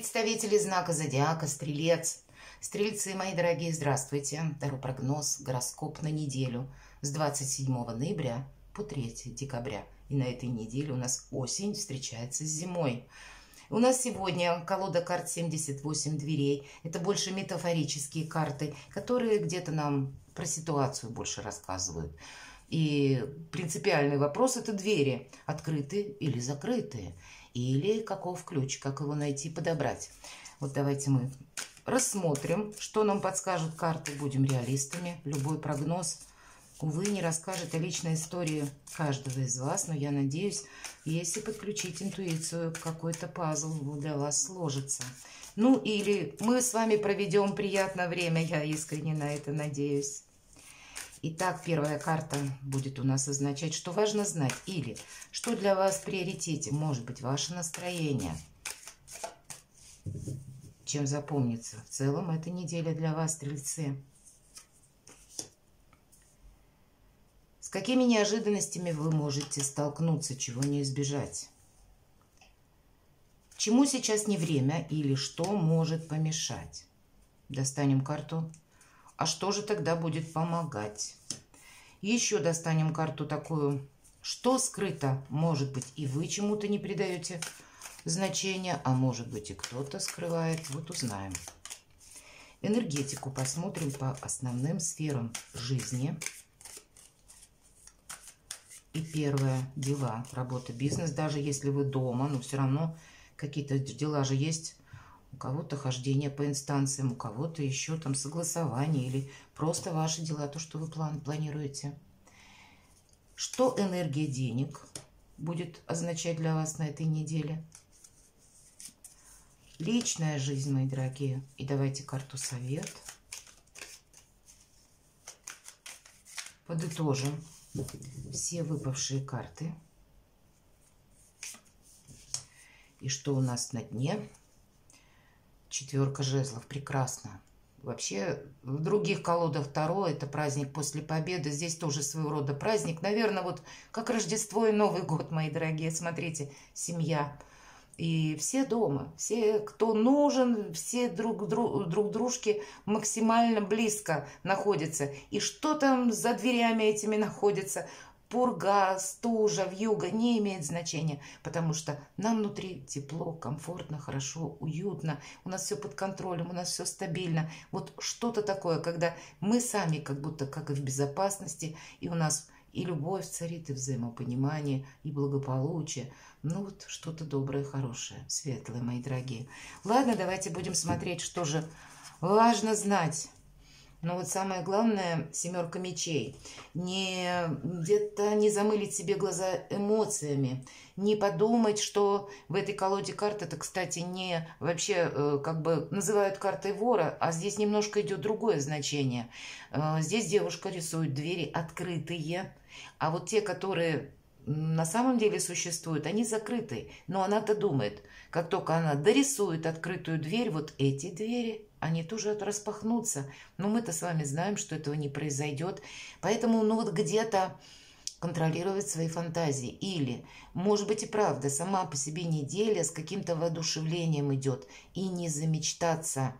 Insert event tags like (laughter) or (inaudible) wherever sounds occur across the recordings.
Представители знака зодиака, стрелец. Стрельцы, мои дорогие, здравствуйте. Дару прогноз, гороскоп на неделю с 27 ноября по 3 декабря. И на этой неделе у нас осень встречается с зимой. У нас сегодня колода карт 78 дверей. Это больше метафорические карты, которые где-то нам про ситуацию больше рассказывают. И принципиальный вопрос – это двери, открытые или закрытые. Или каков ключ, как его найти, подобрать. Вот давайте мы рассмотрим, что нам подскажут карты. Будем реалистами. Любой прогноз, увы, не расскажет о личной истории каждого из вас. Но я надеюсь, если подключить интуицию, какой-то пазл для вас сложится. Ну или мы с вами проведем приятное время. Я искренне на это надеюсь. Итак, первая карта будет у нас означать, что важно знать. Или что для вас в приоритете. Может быть, ваше настроение. Чем запомнится. В целом, эта неделя для вас, стрельцы. С какими неожиданностями вы можете столкнуться, чего не избежать? Чему сейчас не время или что может помешать? Достанем карту а что же тогда будет помогать? Еще достанем карту такую. Что скрыто? Может быть, и вы чему-то не придаете значения, а может быть, и кто-то скрывает. Вот узнаем. Энергетику посмотрим по основным сферам жизни. И первое – дела, работа, бизнес. Даже если вы дома, но все равно какие-то дела же есть кого-то хождение по инстанциям, у кого-то еще там согласование или просто ваши дела, то, что вы план, планируете. Что энергия денег будет означать для вас на этой неделе? Личная жизнь, мои дорогие. И давайте карту совет. Подытожим все выпавшие карты. И что у нас на дне? Четверка жезлов. Прекрасно. Вообще, в других колодах Таро это праздник после победы. Здесь тоже своего рода праздник. Наверное, вот как Рождество и Новый год, мои дорогие. Смотрите, семья. И все дома, все, кто нужен, все друг, друг, друг дружке максимально близко находятся. И что там за дверями этими находится, пурга, стужа, вьюга не имеет значения, потому что нам внутри тепло, комфортно, хорошо, уютно, у нас все под контролем, у нас все стабильно. Вот что-то такое, когда мы сами как будто как и в безопасности, и у нас и любовь царит, и взаимопонимание, и благополучие. Ну вот что-то доброе, хорошее, светлое, мои дорогие. Ладно, давайте будем смотреть, что же важно знать но вот самое главное, семерка мечей, не где-то не замылить себе глаза эмоциями, не подумать, что в этой колоде карт, это, кстати, не вообще э, как бы называют картой вора, а здесь немножко идет другое значение. Э, здесь девушка рисует двери открытые, а вот те, которые на самом деле существуют, они закрыты. Но она-то думает, как только она дорисует открытую дверь, вот эти двери, они тоже распахнутся. Но мы-то с вами знаем, что этого не произойдет. Поэтому, ну вот где-то контролировать свои фантазии. Или, может быть и правда, сама по себе неделя с каким-то воодушевлением идет. И не замечтаться.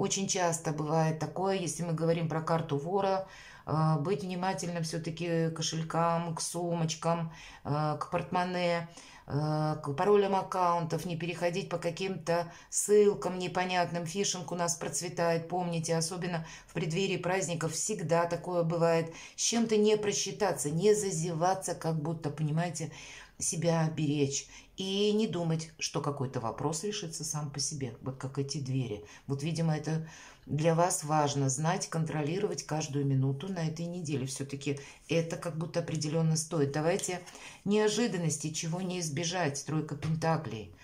Очень часто бывает такое, если мы говорим про карту вора, а, быть внимательным все-таки к кошелькам, к сумочкам, а, к портмоне, а, к паролям аккаунтов, не переходить по каким-то ссылкам непонятным. Фишинг у нас процветает, помните, особенно в преддверии праздников всегда такое бывает. С чем-то не просчитаться, не зазеваться, как будто, понимаете, себя беречь и не думать, что какой-то вопрос решится сам по себе, вот как эти двери. Вот, видимо, это для вас важно знать, контролировать каждую минуту на этой неделе. Все-таки это как будто определенно стоит. Давайте неожиданности, чего не избежать. Тройка пентаклей.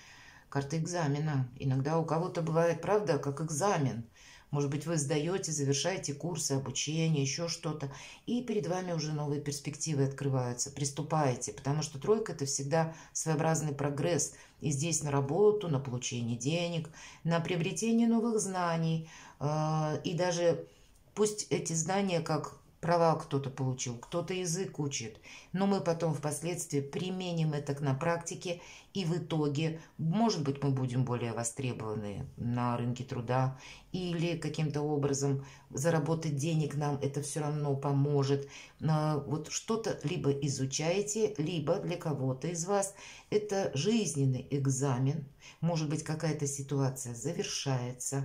Карта экзамена. Иногда у кого-то бывает, правда, как экзамен – может быть, вы сдаете, завершаете курсы, обучение, еще что-то, и перед вами уже новые перспективы открываются. Приступаете, потому что тройка – это всегда своеобразный прогресс. И здесь на работу, на получение денег, на приобретение новых знаний. А, и даже пусть эти знания как провал кто-то получил, кто-то язык учит. Но мы потом впоследствии применим это на практике, и в итоге, может быть, мы будем более востребованы на рынке труда, или каким-то образом заработать денег нам это все равно поможет. Вот что-то либо изучаете, либо для кого-то из вас это жизненный экзамен. Может быть, какая-то ситуация завершается,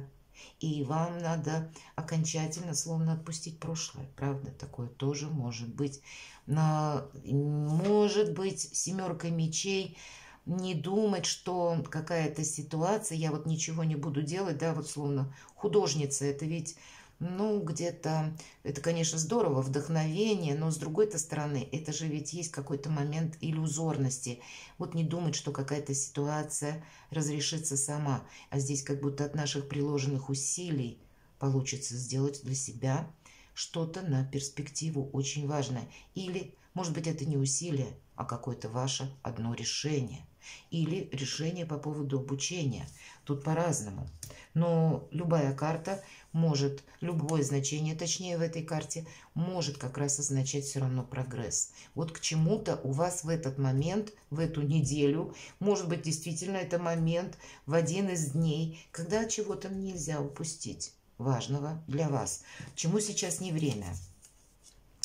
и вам надо окончательно словно отпустить прошлое. Правда, такое тоже может быть. Но, может быть, семерка мечей не думать, что какая-то ситуация, я вот ничего не буду делать, да, вот словно художница, это ведь ну, где-то, это, конечно, здорово, вдохновение, но с другой-то стороны, это же ведь есть какой-то момент иллюзорности. Вот не думать, что какая-то ситуация разрешится сама, а здесь как будто от наших приложенных усилий получится сделать для себя что-то на перспективу очень важное. Или, может быть, это не усилие, а какое-то ваше одно решение. Или решение по поводу обучения. Тут по-разному. Но любая карта может, любое значение, точнее в этой карте, может как раз означать все равно прогресс. Вот к чему-то у вас в этот момент, в эту неделю, может быть действительно это момент в один из дней, когда чего-то нельзя упустить важного для вас. Чему сейчас не время.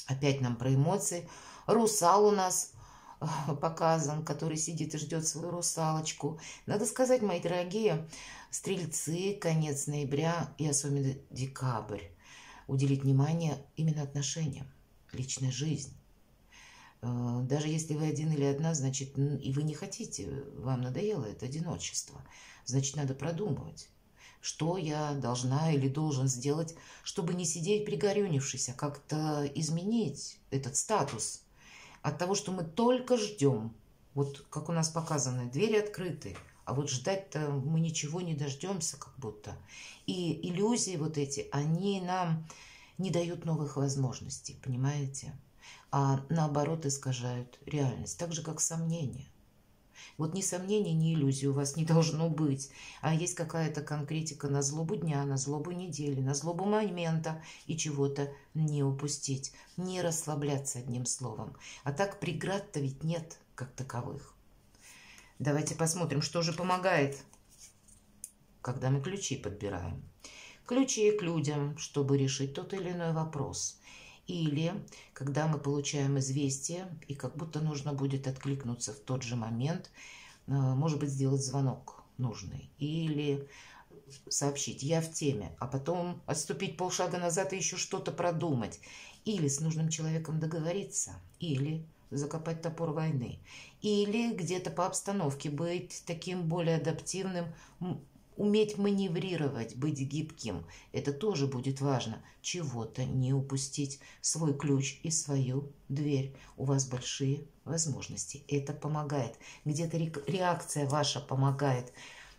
Опять нам про эмоции. Русал у нас (laughs) показан, который сидит и ждет свою русалочку. Надо сказать, мои дорогие, стрельцы, конец ноября и особенно декабрь. Уделить внимание именно отношениям, личная жизнь. Э, даже если вы один или одна, значит, и вы не хотите, вам надоело это одиночество, значит, надо продумывать, что я должна или должен сделать, чтобы не сидеть пригорюнившись, а как-то изменить этот статус – от того, что мы только ждем. Вот как у нас показано, двери открыты, а вот ждать-то мы ничего не дождемся как будто. И иллюзии вот эти, они нам не дают новых возможностей, понимаете? А наоборот искажают реальность, так же как сомнения. Вот ни сомнений, ни иллюзий у вас не (laughs) должно быть, а есть какая-то конкретика на злобу дня, на злобу недели, на злобу момента и чего-то не упустить, не расслабляться одним словом. А так преград-то ведь нет как таковых. Давайте посмотрим, что же помогает, когда мы ключи подбираем. Ключи к людям, чтобы решить тот или иной вопрос – или когда мы получаем известие, и как будто нужно будет откликнуться в тот же момент, э, может быть, сделать звонок нужный. Или сообщить «я в теме», а потом отступить полшага назад и еще что-то продумать. Или с нужным человеком договориться, или закопать топор войны. Или где-то по обстановке быть таким более адаптивным, Уметь маневрировать, быть гибким – это тоже будет важно. Чего-то не упустить, свой ключ и свою дверь. У вас большие возможности. Это помогает. Где-то реакция ваша помогает.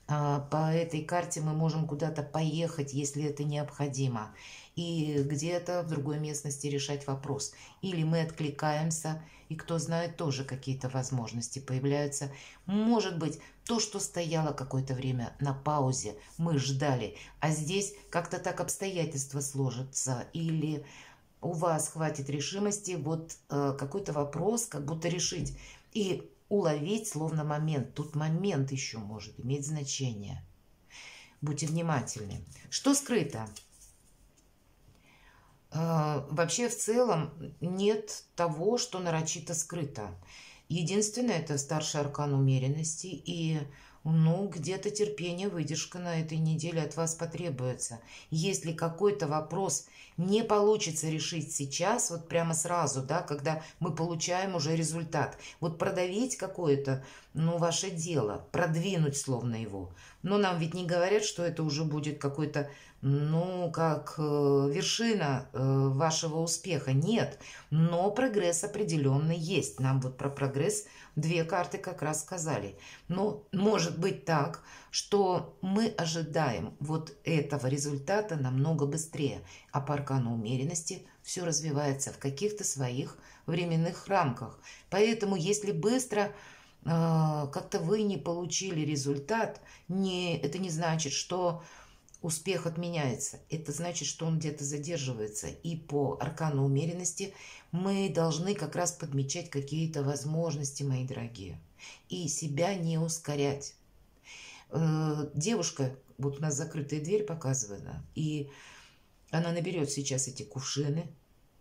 А, по этой карте мы можем куда-то поехать, если это необходимо. И где-то в другой местности решать вопрос. Или мы откликаемся – и кто знает, тоже какие-то возможности появляются. Может быть, то, что стояло какое-то время на паузе, мы ждали, а здесь как-то так обстоятельства сложатся, или у вас хватит решимости вот э, какой-то вопрос как будто решить и уловить словно момент. Тут момент еще может иметь значение. Будьте внимательны. Что скрыто? А, вообще в целом нет того, что нарочито скрыто. Единственное, это старший аркан умеренности и ну, где-то терпение, выдержка на этой неделе от вас потребуется. Если какой-то вопрос не получится решить сейчас, вот прямо сразу, да, когда мы получаем уже результат, вот продавить какое-то, ну, ваше дело, продвинуть словно его. Но нам ведь не говорят, что это уже будет какой-то ну, как э, вершина э, вашего успеха. Нет, но прогресс определенный есть. Нам вот про прогресс две карты как раз сказали. Но может быть так, что мы ожидаем вот этого результата намного быстрее, а по аркану умеренности все развивается в каких-то своих временных рамках. Поэтому если быстро э, как-то вы не получили результат, не, это не значит, что успех отменяется. Это значит, что он где-то задерживается. И по аркану умеренности мы должны как раз подмечать какие-то возможности, мои дорогие. И себя не ускорять. Э, девушка, вот у нас закрытая дверь показывана, и она наберет сейчас эти кувшины,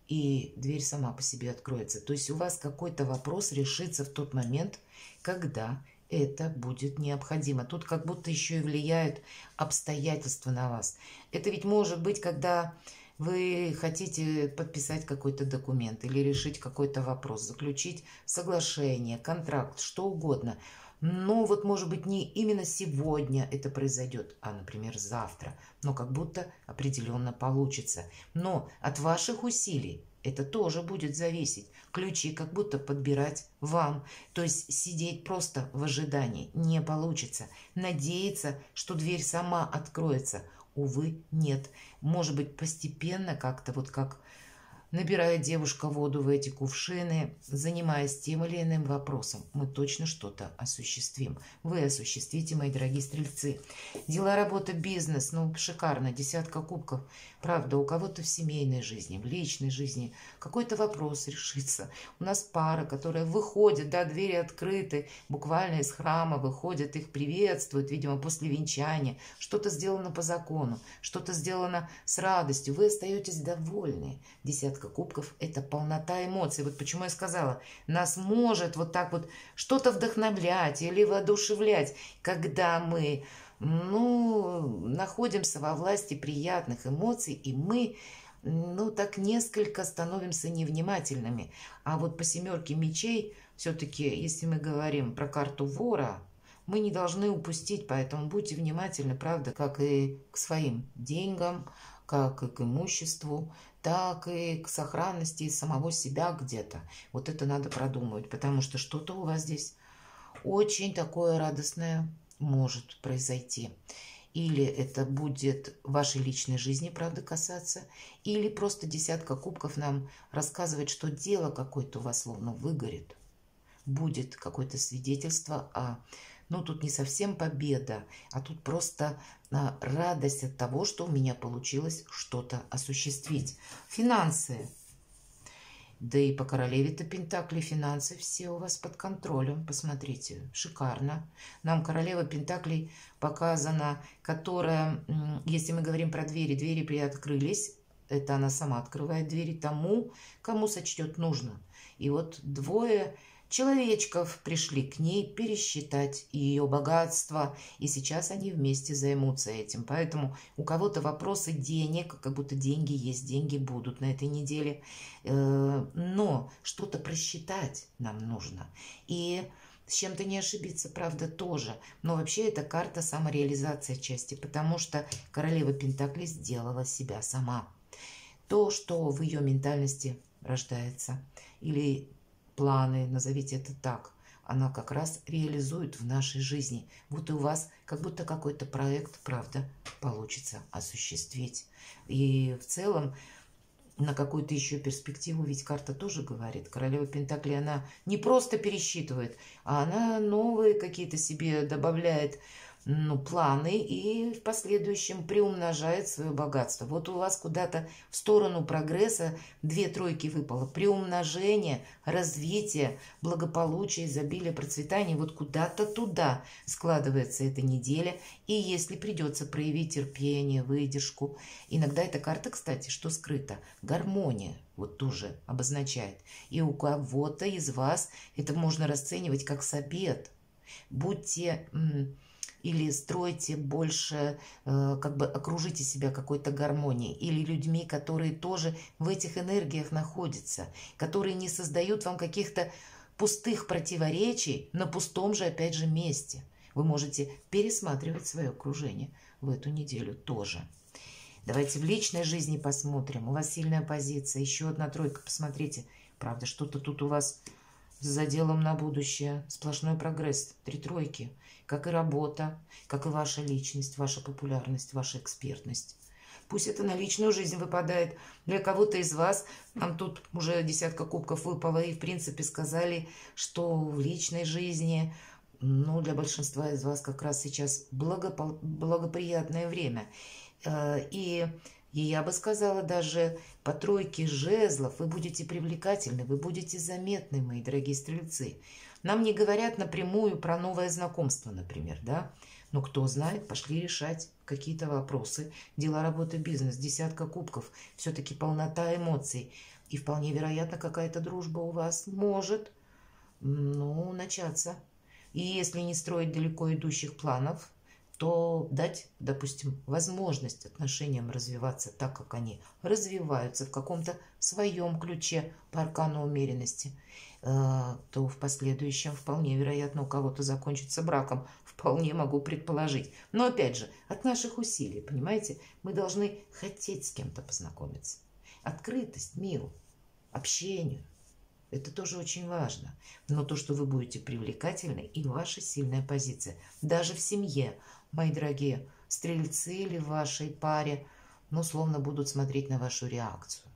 и дверь сама по себе откроется. То есть у вас какой-то вопрос решится в тот момент, когда это будет необходимо. Тут как будто еще и влияют обстоятельства на вас. Это ведь может быть, когда вы хотите подписать какой-то документ или решить какой-то вопрос, заключить соглашение, контракт, что угодно. Но вот, может быть, не именно сегодня это произойдет, а, например, завтра. Но как будто определенно получится. Но от ваших усилий это тоже будет зависеть. Ключи как будто подбирать вам. То есть сидеть просто в ожидании не получится. Надеяться, что дверь сама откроется. Увы, нет. Может быть, постепенно как-то, вот как Набирая девушка воду в эти кувшины, занимаясь тем или иным вопросом, мы точно что-то осуществим. Вы осуществите, мои дорогие стрельцы. Дела, работа, бизнес, ну, шикарно, десятка кубков. Правда, у кого-то в семейной жизни, в личной жизни какой-то вопрос решится. У нас пара, которая выходит, да, двери открыты, буквально из храма выходят, их приветствуют, видимо, после венчания. Что-то сделано по закону, что-то сделано с радостью. Вы остаетесь довольны. Десятка десятка кубков – это полнота эмоций. Вот почему я сказала, нас может вот так вот что-то вдохновлять или воодушевлять, когда мы ну, находимся во власти приятных эмоций, и мы ну, так несколько становимся невнимательными. А вот по семерке мечей, все-таки, если мы говорим про карту вора, мы не должны упустить, поэтому будьте внимательны, правда, как и к своим деньгам, как и к имуществу, так и к сохранности самого себя где-то. Вот это надо продумывать, потому что что-то у вас здесь очень такое радостное может произойти. Или это будет вашей личной жизни, правда, касаться, или просто десятка кубков нам рассказывает, что дело какое-то у вас словно выгорит. Будет какое-то свидетельство о ну, тут не совсем победа, а тут просто а, радость от того, что у меня получилось что-то осуществить. Финансы. Да и по королеве-то Пентакли финансы все у вас под контролем. Посмотрите, шикарно. Нам королева Пентаклей показана, которая, если мы говорим про двери, двери приоткрылись, это она сама открывает двери тому, кому сочтет нужно. И вот двое человечков пришли к ней пересчитать ее богатство, и сейчас они вместе займутся этим. Поэтому у кого-то вопросы денег, как будто деньги есть, деньги будут на этой неделе, э, но что-то просчитать нам нужно. И с чем-то не ошибиться, правда, тоже. Но вообще это карта самореализации части, потому что королева Пентакли сделала себя сама. То, что в ее ментальности рождается, или планы, назовите это так, она как раз реализует в нашей жизни. Вот и у вас как будто какой-то проект, правда, получится осуществить. И в целом на какую-то еще перспективу, ведь карта тоже говорит. Королева Пентакли, она не просто пересчитывает, а она новые какие-то себе добавляет ну, планы и в последующем приумножает свое богатство. Вот у вас куда-то в сторону прогресса две тройки выпало. Приумножение, развитие, благополучие, изобилие, процветание. Вот куда-то туда складывается эта неделя. И если придется проявить терпение, выдержку. Иногда эта карта, кстати, что скрыто? Гармония вот тоже обозначает. И у кого-то из вас это можно расценивать как совет. Будьте или стройте больше, э, как бы окружите себя какой-то гармонией, или людьми, которые тоже в этих энергиях находятся, которые не создают вам каких-то пустых противоречий на пустом же, опять же, месте. Вы можете пересматривать свое окружение в эту неделю тоже. Давайте в личной жизни посмотрим. У вас сильная позиция. Еще одна тройка. Посмотрите. Правда, что-то тут у вас с заделом на будущее. Сплошной прогресс. Три тройки как и работа, как и ваша личность, ваша популярность, ваша экспертность. Пусть это на личную жизнь выпадает. Для кого-то из вас, нам тут уже десятка кубков выпало, и в принципе сказали, что в личной жизни, ну, для большинства из вас как раз сейчас благопо благоприятное время. Э, и, и я бы сказала, даже по тройке жезлов вы будете привлекательны, вы будете заметны, мои дорогие стрельцы. Нам не говорят напрямую про новое знакомство, например, да? Но кто знает, пошли решать какие-то вопросы. Дела, работы, бизнес, десятка кубков. Все-таки полнота эмоций. И вполне вероятно, какая-то дружба у вас может, ну, начаться. И если не строить далеко идущих планов, то дать, допустим, возможность отношениям развиваться так, как они развиваются в каком-то своем ключе по аркану умеренности, э, то в последующем вполне вероятно у кого-то закончится браком. (laughs) Вполне могу предположить. Но опять же, от наших усилий, понимаете, мы должны хотеть с кем-то познакомиться. Открытость миру, общению. Это тоже очень важно. Но то, что вы будете привлекательны, и ваша сильная позиция. Даже в семье, мои дорогие, стрельцы или в вашей паре, ну, словно будут смотреть на вашу реакцию.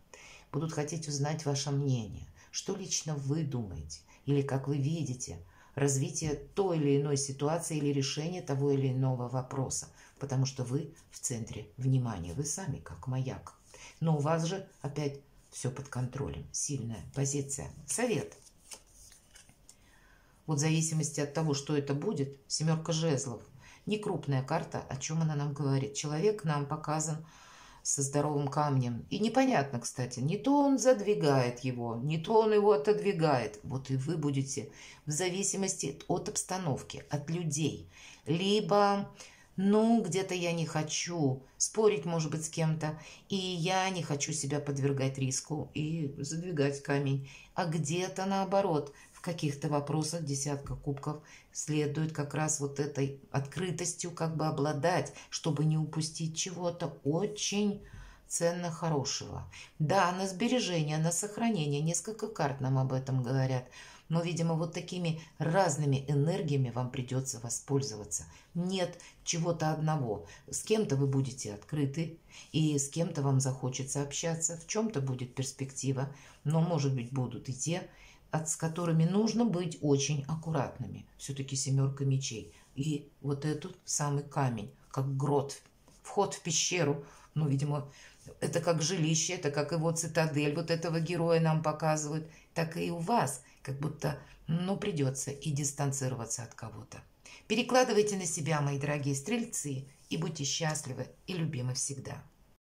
Будут хотеть узнать ваше мнение. Что лично вы думаете? Или как вы видите развитие той или иной ситуации или решение того или иного вопроса. Потому что вы в центре внимания. Вы сами как маяк. Но у вас же опять все под контролем. Сильная позиция. Совет. Вот в зависимости от того, что это будет, семерка жезлов. Не крупная карта, о чем она нам говорит. Человек нам показан со здоровым камнем. И непонятно, кстати, не то он задвигает его, не то он его отодвигает. Вот и вы будете в зависимости от обстановки, от людей. Либо ну, где-то я не хочу спорить, может быть, с кем-то, и я не хочу себя подвергать риску и задвигать камень. А где-то наоборот, в каких-то вопросах десятка кубков следует как раз вот этой открытостью как бы обладать, чтобы не упустить чего-то очень ценно хорошего. Да, на сбережение, на сохранение, несколько карт нам об этом говорят – но, видимо, вот такими разными энергиями вам придется воспользоваться. Нет чего-то одного. С кем-то вы будете открыты, и с кем-то вам захочется общаться, в чем-то будет перспектива, но, может быть, будут и те, с которыми нужно быть очень аккуратными. Все-таки семерка мечей. И вот этот самый камень, как грот, вход в пещеру, ну, видимо, это как жилище, это как его цитадель, вот этого героя нам показывают, так и у вас – как будто, ну, придется и дистанцироваться от кого-то. Перекладывайте на себя, мои дорогие стрельцы, и будьте счастливы и любимы всегда.